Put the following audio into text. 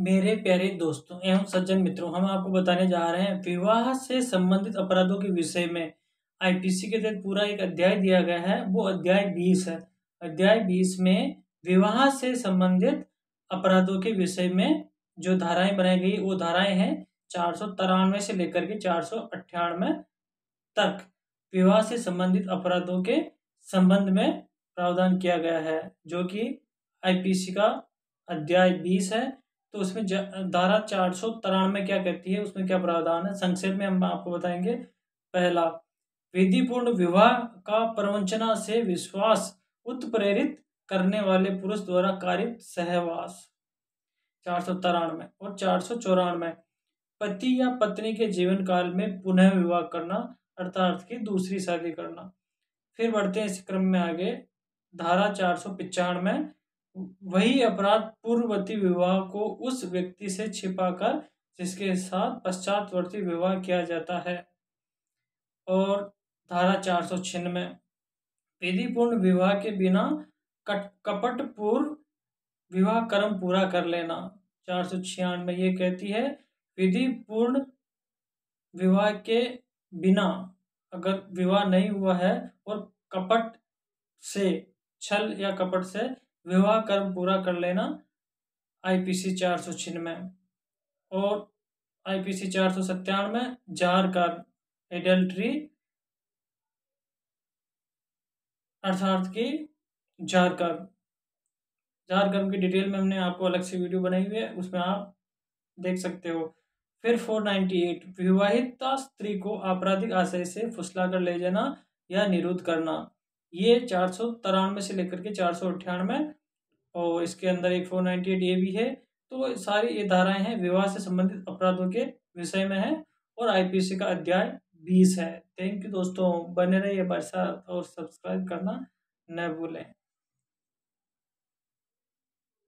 मेरे प्यारे दोस्तों एवं सज्जन मित्रों, हम आपको बताने जा रहे हैं विवाह से संबंधित अपराधों के विषय में। आईपीसी के तहत पूरा एक अध्याय दिया गया है, वो अध्याय बीस है। अध्याय बीस में विवाह से संबंधित अपराधों के विषय में जो धाराएँ बनाई गई, वो धाराएँ हैं चार सौ तिरानवे से लेकर के चार सौ अट्ठानवे तक। विवाह से संबंधित अपराधों के संबंध में प्रावधान किया गया है, जो कि आईपीसी का अध्याय बीस है। तो उसमें धारा चार सौ तिरानवे क्या कहती है? उसमें क्या प्रावधान है? संक्षेप में हम आपको बताएँगे। पहला, विधिपूर्ण विवाह का प्रवंचना से विश्वास उत्प्रेरित करने वाले पुरुष द्वारा कारित सहवास। चार सौ तिरानवे और चार सौ चौरानवे, पति या पत्नी के जीवन काल में पुनः विवाह करना, अर्थात की दूसरी शादी करना। फिर बढ़ते हैं इस क्रम में आगे। धारा चार सौ पिचानवे वही अपराध पूर्ववर्ती विवाह को उस व्यक्ति से छिपाकर जिसके साथ पश्चातवर्ती विवाह किया जाता है। और धारा चार सौ छिन्नवे विधिपूर्ण विवाह के बिना कट कपट पूर्व विवाह कर्म पूरा कर लेना। चार सौ छियानवे ये कहती है, विधिपूर्ण विवाह के बिना अगर विवाह नहीं हुआ है और कपट से, छल या कपट से विवाह कर्म पूरा कर लेना आईपीसी चार सौ और आईपीसी चार सौ सत्तानवे, जार कर्म एडल्ट्री अर्थात की जार कर्म जार कर्म की डिटेल में हमने आपको अलग से वीडियो बनाई हुई है, उसमें आप देख सकते हो। फिर 498 विवाहिता स्त्री को आपराधिक आशय से फुसला कर ले जाना या निरुद्ध करना। ये चार सौ तिरानवे से लेकर के चार सौ अट्ठानवे और इसके अंदर एक फोर नाइन्टी एट ए भी है। तो सारी ये धाराएँ हैं, विवाह से संबंधित अपराधों के विषय में है और आईपीसी का अध्याय बीस है। थैंक यू दोस्तों, बने रहिए हमारे साथ और सब्सक्राइब करना न भूलें।